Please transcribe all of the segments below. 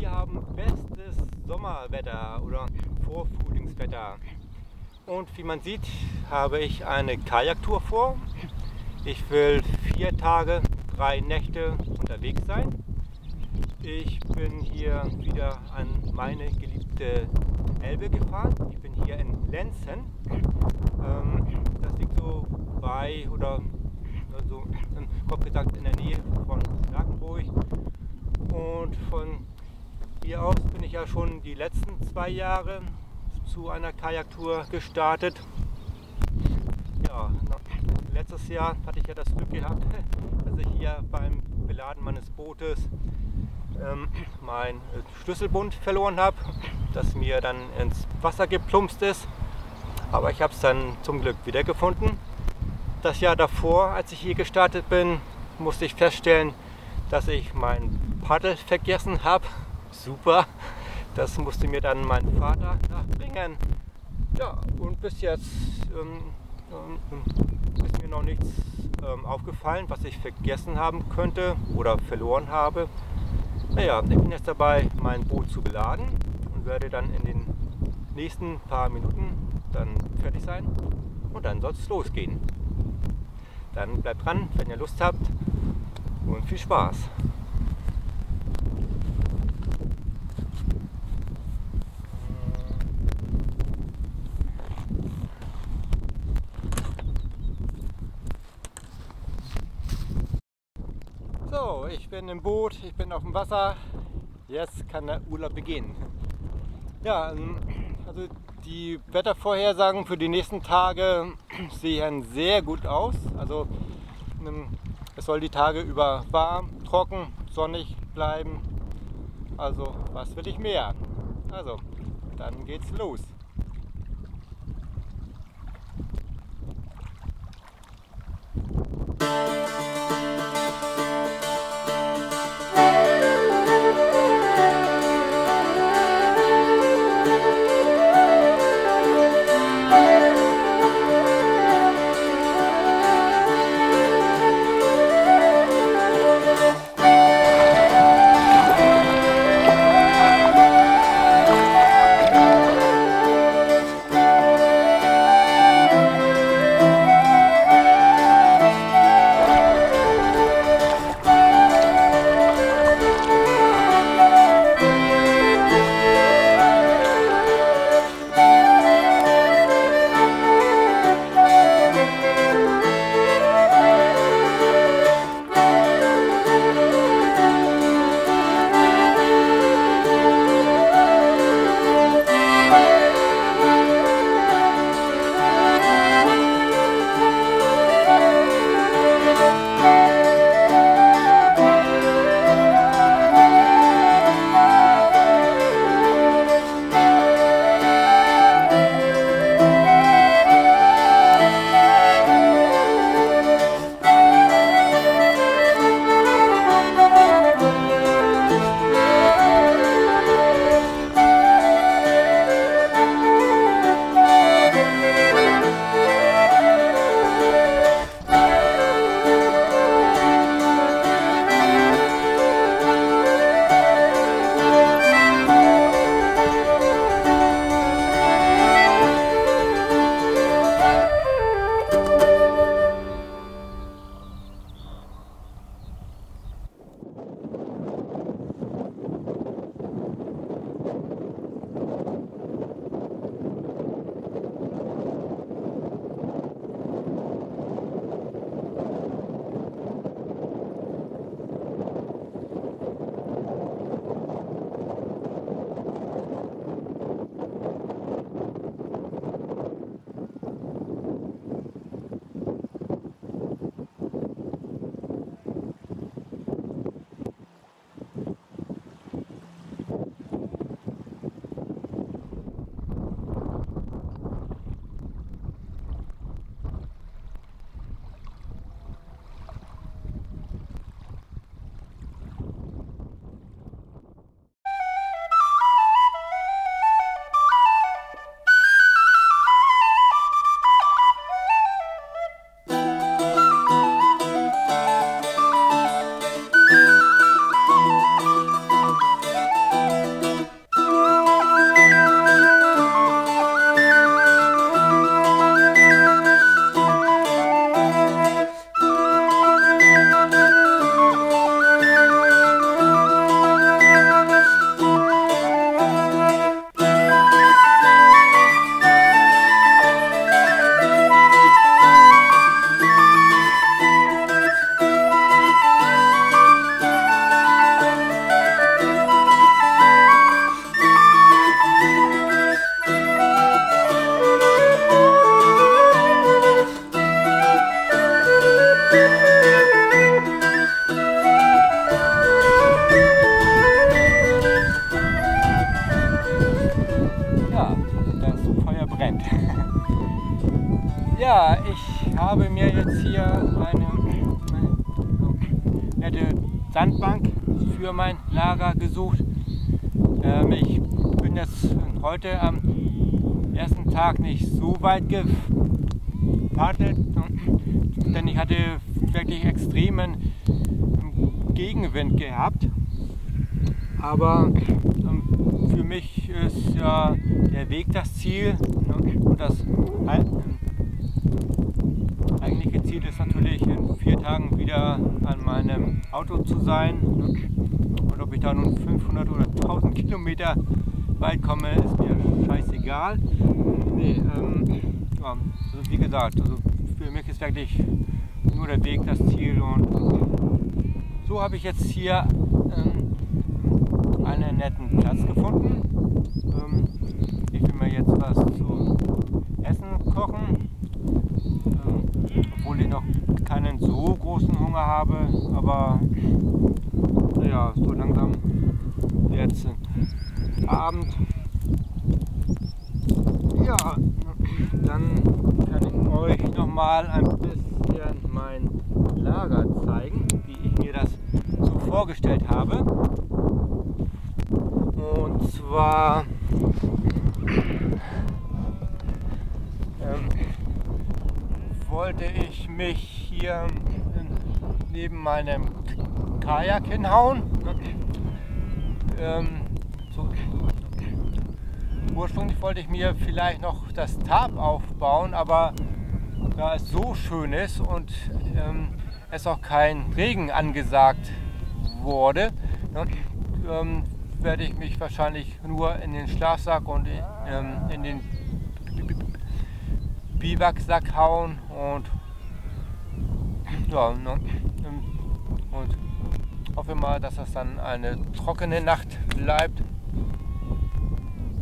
Wir haben bestes Sommerwetter oder Vorfrühlingswetter. Und wie man sieht, habe ich eine Kajaktour vor. Ich will vier Tage, drei Nächte unterwegs sein. Ich bin hier wieder an meine geliebte Elbe gefahren. Ich bin hier in Lenzen. Ähm, das liegt so bei oder so, grob gesagt in der Nähe von Lakenburg. Und von hier aus bin ich ja schon die letzten zwei Jahre zu einer Kajaktour gestartet. Ja, letztes Jahr hatte ich ja das Glück gehabt, dass ich hier beim Beladen meines Bootes ähm, mein Schlüsselbund verloren habe, das mir dann ins Wasser geplumpst ist. Aber ich habe es dann zum Glück wiedergefunden. Das Jahr davor, als ich hier gestartet bin, musste ich feststellen, dass ich mein Paddel vergessen habe. Super. Das musste mir dann mein Vater nachbringen. Ja, und bis jetzt ähm, ähm, ist mir noch nichts ähm, aufgefallen, was ich vergessen haben könnte oder verloren habe. Naja, ich bin jetzt dabei, mein Boot zu beladen und werde dann in den nächsten paar Minuten dann fertig sein und dann soll es losgehen. Dann bleibt dran, wenn ihr Lust habt und viel Spaß. bin im Boot, ich bin auf dem Wasser. Jetzt kann der Urlaub beginnen. Ja, ähm, also die Wettervorhersagen für die nächsten Tage sehen sehr gut aus. Also ähm, es soll die Tage über warm, trocken, sonnig bleiben. Also was will ich mehr? Also, dann geht's los. Musik jetzt heute am ersten Tag nicht so weit gepaddelt, denn ich hatte wirklich extremen Gegenwind gehabt. Aber ähm, für mich ist ja der Weg das Ziel und das eigentliche Ziel ist natürlich in vier Tagen wieder an meinem Auto zu sein. Und ob ich da nun 500 oder 1000 Kilometer weit komme, ist mir scheißegal. Nee, ähm, ja, also wie gesagt, also für mich ist wirklich nur der Weg das Ziel. Und so habe ich jetzt hier ähm, einen netten Platz gefunden. Ähm, ich will mir jetzt was zu essen kochen obwohl ich noch keinen so großen Hunger habe, aber ja, so langsam jetzt Abend. Ja, dann kann ich euch noch mal ein bisschen mein Lager zeigen, wie ich mir das so vorgestellt habe. Und zwar wollte ich mich hier neben meinem Kajak hinhauen. Ähm, Ursprünglich wollte ich mir vielleicht noch das Tarp aufbauen, aber da es so schön ist und ähm, es auch kein Regen angesagt wurde, ähm, werde ich mich wahrscheinlich nur in den Schlafsack und ähm, in den Biwaksack hauen und ja, ne, und hoffe mal, dass das dann eine trockene Nacht bleibt.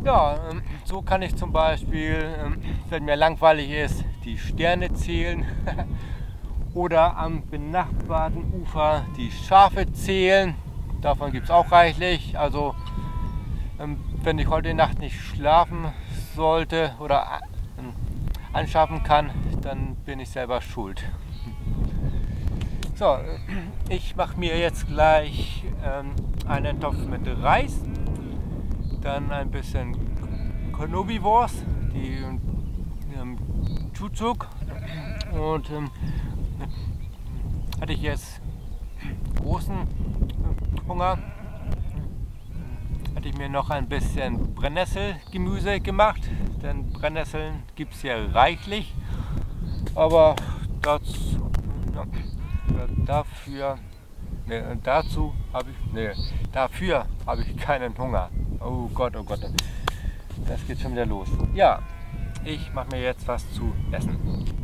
Ja, ähm, so kann ich zum Beispiel, ähm, wenn mir langweilig ist, die Sterne zählen oder am benachbarten Ufer die Schafe zählen. Davon gibt es auch reichlich. Also ähm, wenn ich heute Nacht nicht schlafen sollte oder anschaffen kann, dann bin ich selber schuld. So, ich mache mir jetzt gleich einen Topf mit Reis, dann ein bisschen Konobi-Wurst, die ähm, Chuchuk und ähm, hatte ich jetzt großen Hunger hatte ich mir noch ein bisschen Brennnesselgemüse gemacht, denn Brennnesseln gibt es ja reichlich. Aber dazu, dafür, ne, dazu habe ich, ne, dafür habe ich keinen Hunger. Oh Gott, oh Gott, das geht schon wieder los. Ja, ich mache mir jetzt was zu essen.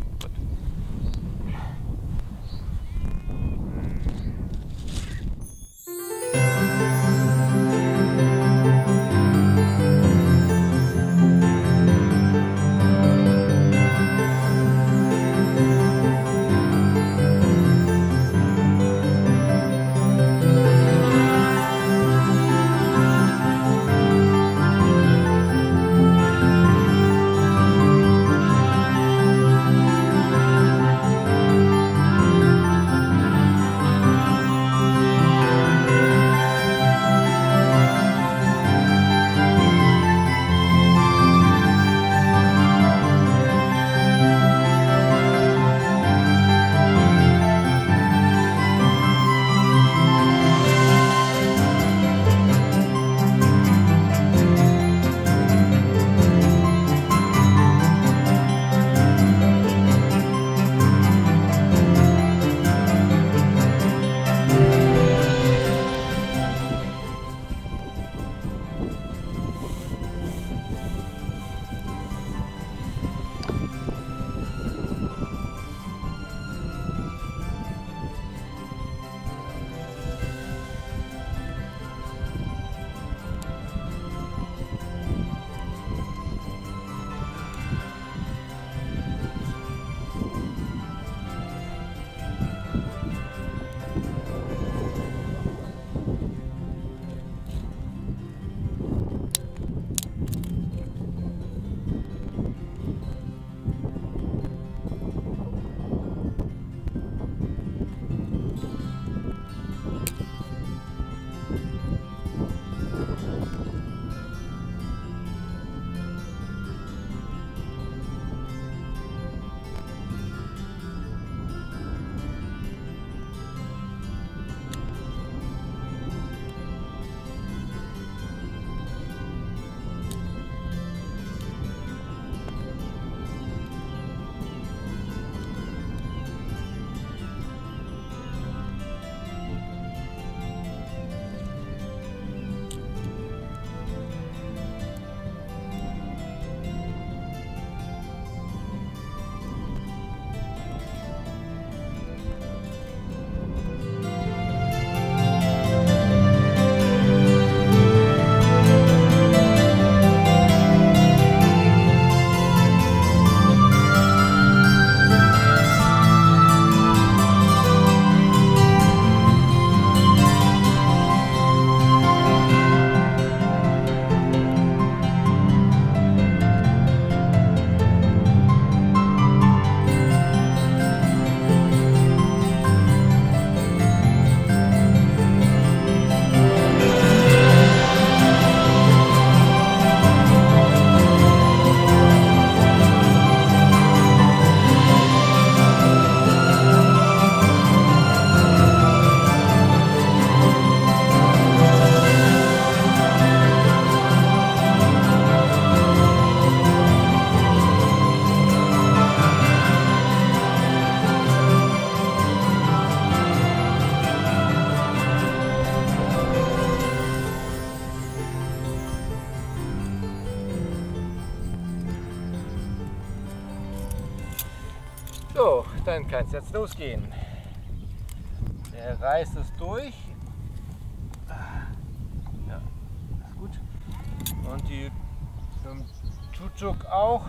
Auch.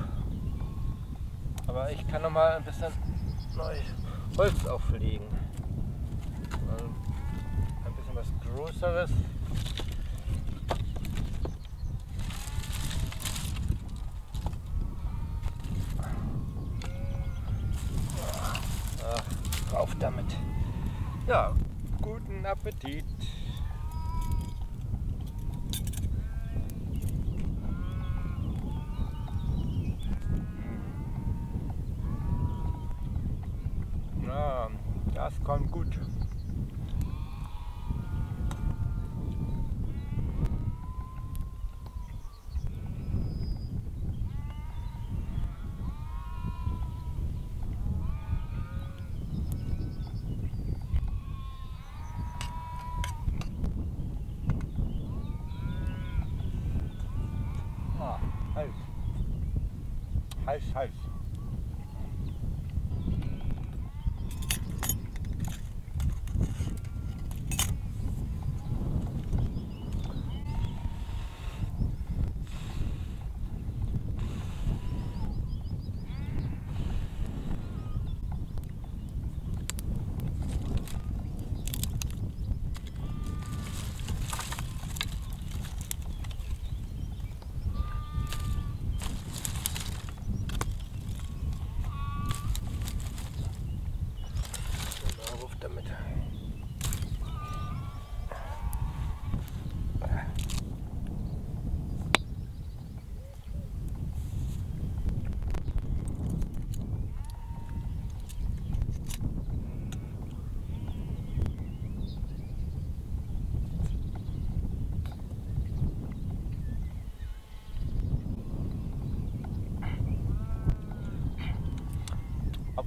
Aber ich kann noch mal ein bisschen neu Holz auflegen. Ein bisschen was Größeres. Auf damit. Ja, guten Appetit.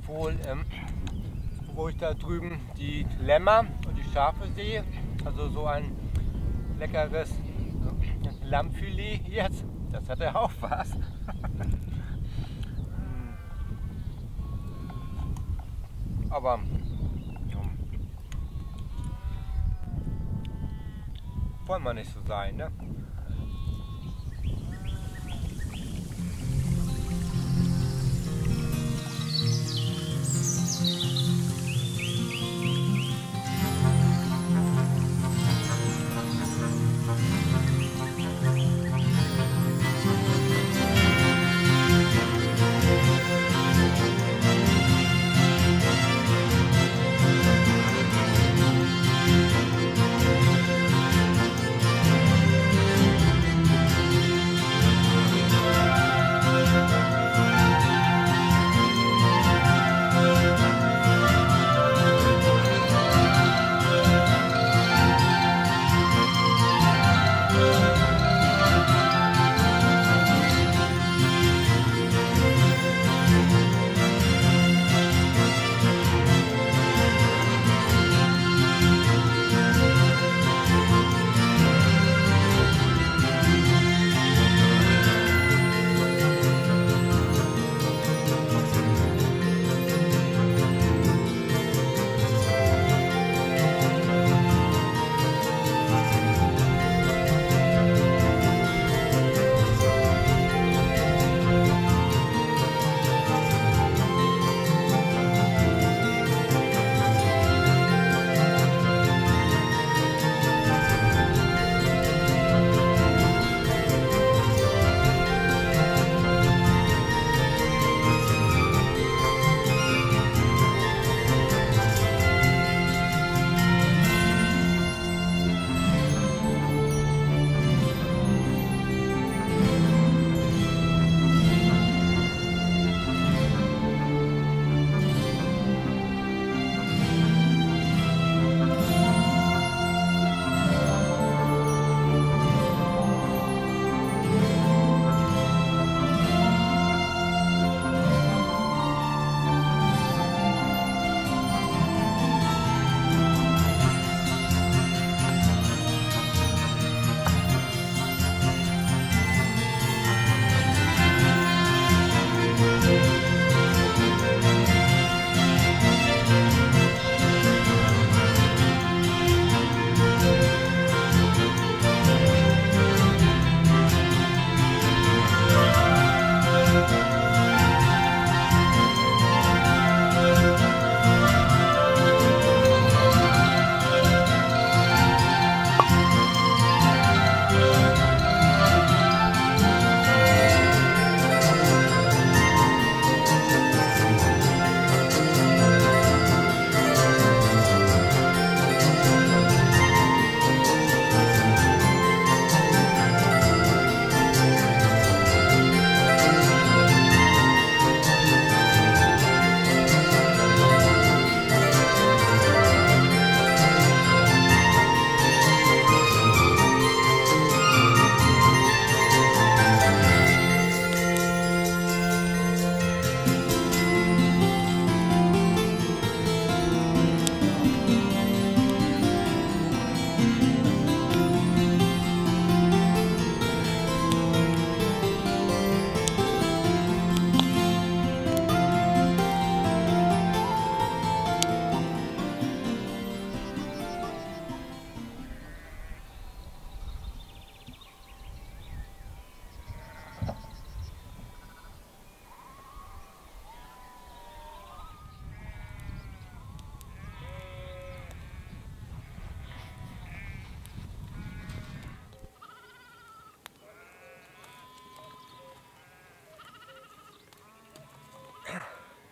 Obwohl ähm, wo ich da drüben die Lämmer und die Schafe sehe, also so ein leckeres Lammfilet jetzt, das hat er auch was. Aber wollen wir nicht so sein, ne?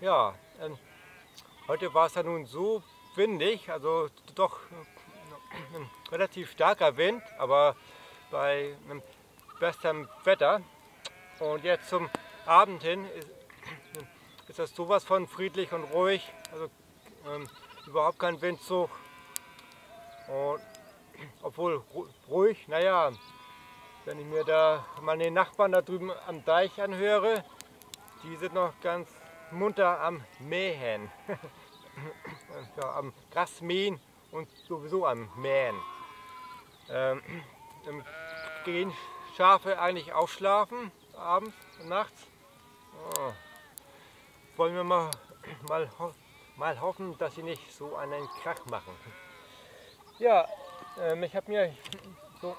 Ja, ähm, heute war es ja nun so windig, also doch ein relativ starker Wind, aber bei einem bestem Wetter. Und jetzt zum Abend hin ist, ist das sowas von friedlich und ruhig, also ähm, überhaupt kein Windzug. Und, obwohl ruhig, naja, wenn ich mir da meine Nachbarn da drüben am Deich anhöre, die sind noch ganz munter am Mähen. ja, am Grasmähen und sowieso am Mähen. Ähm, gehen Schafe eigentlich ausschlafen, abends und nachts? Oh. Wollen wir mal, mal, mal hoffen, dass sie nicht so einen Krach machen. Ja, ähm, ich habe mir so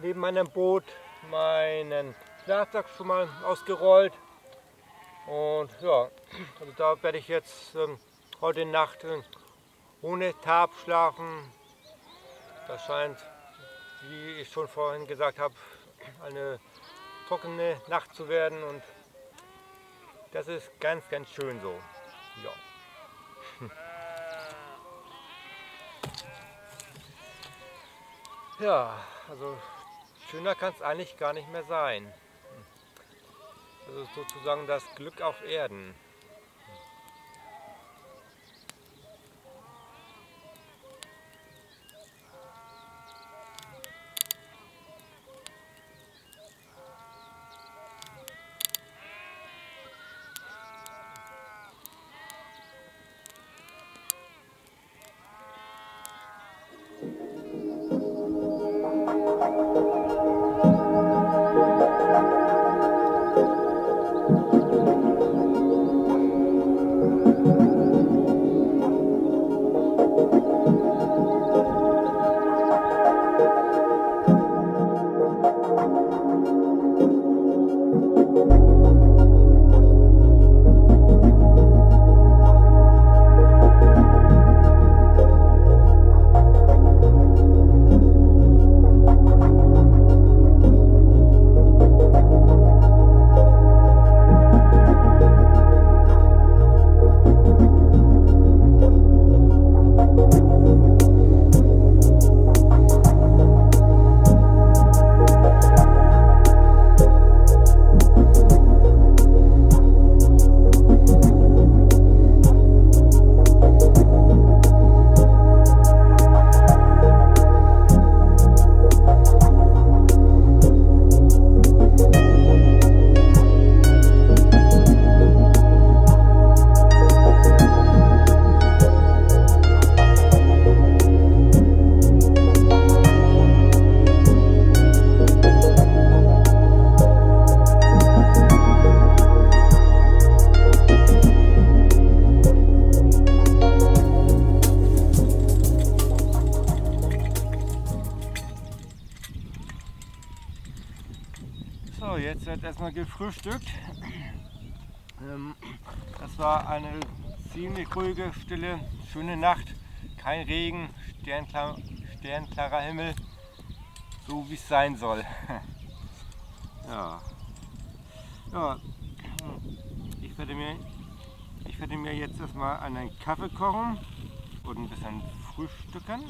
neben meinem Boot meinen Schlafsack schon mal ausgerollt. Und ja, also da werde ich jetzt ähm, heute Nacht äh, ohne Tab schlafen. Das scheint, wie ich schon vorhin gesagt habe, eine trockene Nacht zu werden und das ist ganz, ganz schön so. Ja. Ja, also schöner kann es eigentlich gar nicht mehr sein. Das ist sozusagen das Glück auf Erden. Gefrühstückt. Ähm, das war eine ziemlich ruhige, stille, schöne Nacht. Kein Regen, sternklar, sternklarer Himmel, so wie es sein soll. ja. ja. Ich werde mir, ich werde mir jetzt erstmal einen Kaffee kochen und ein bisschen frühstücken.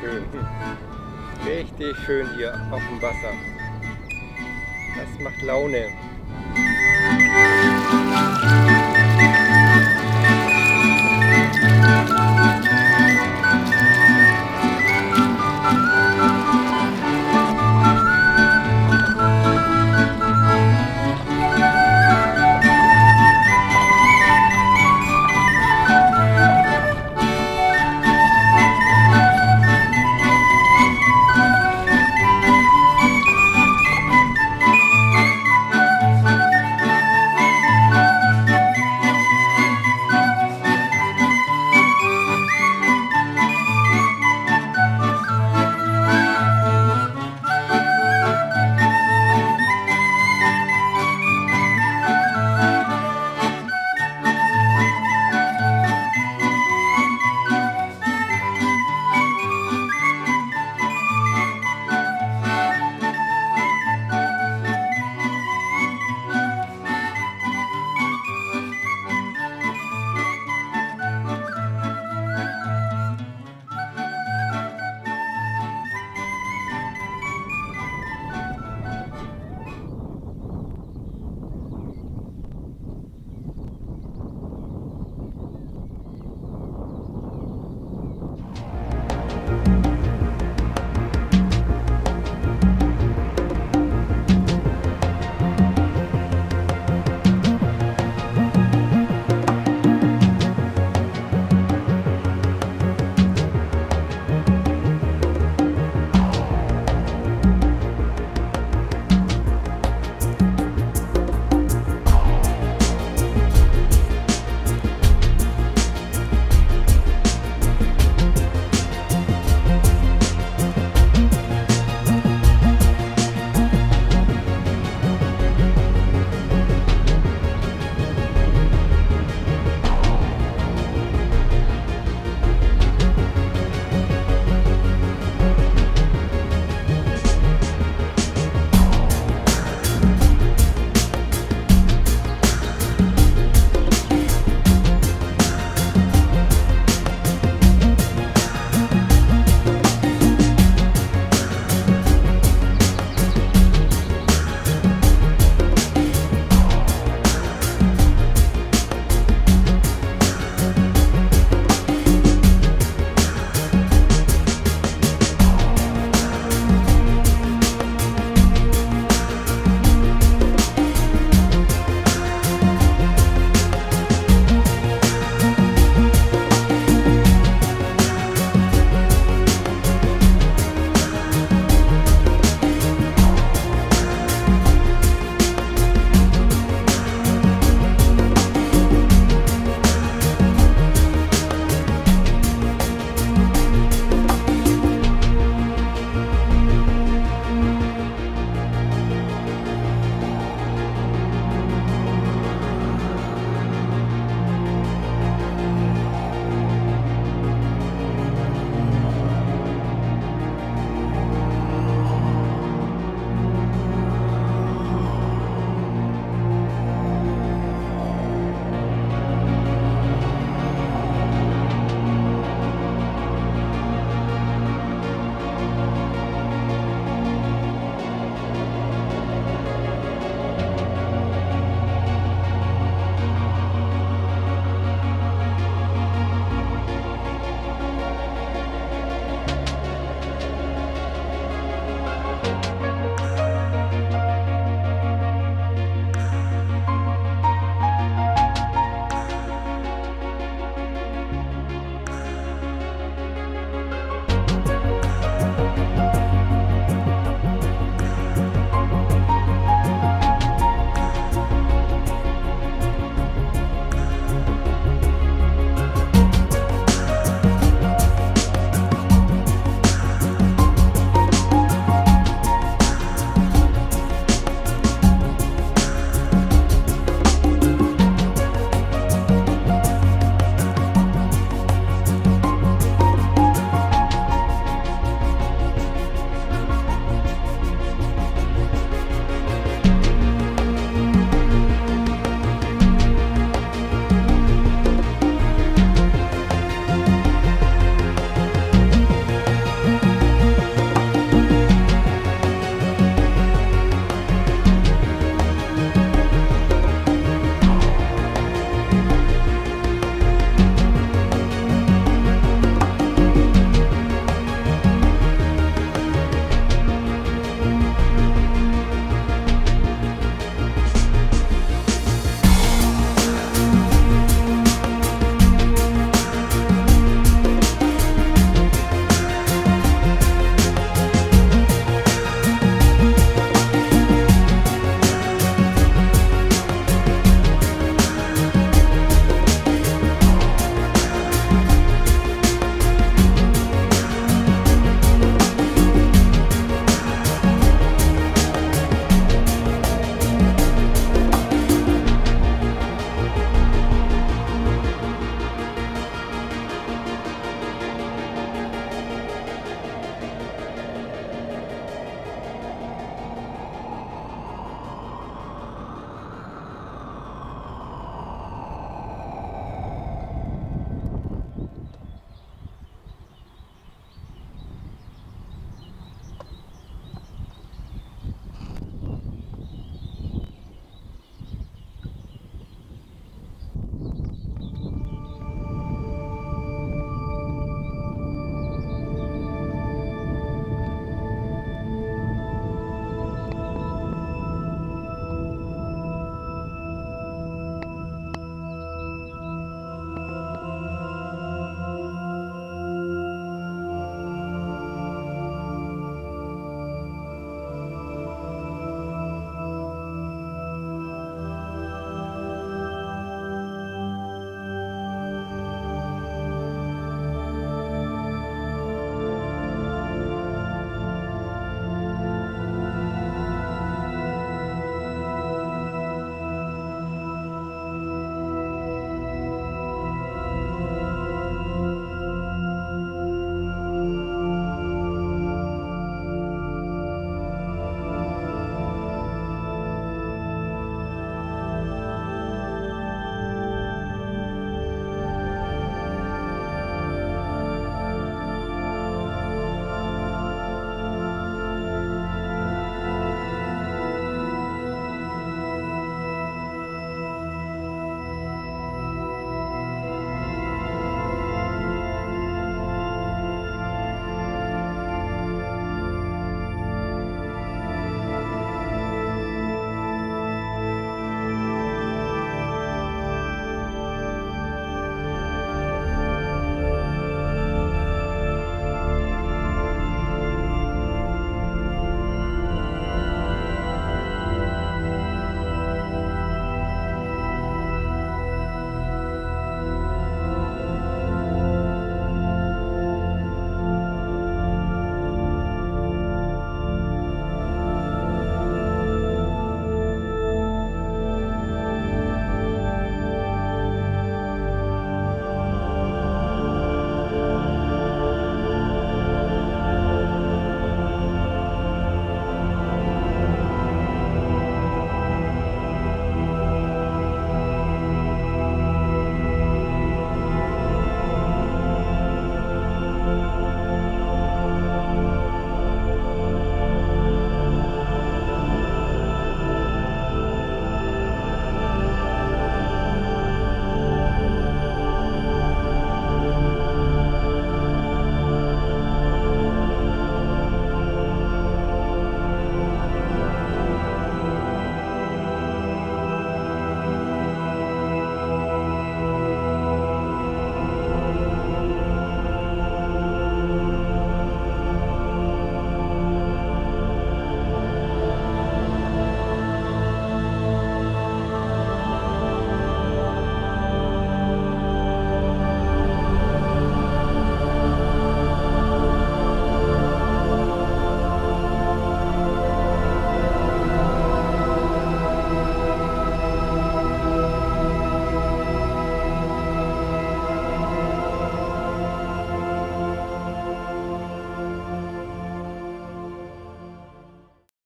schön. Richtig schön hier auf dem Wasser. Das macht Laune.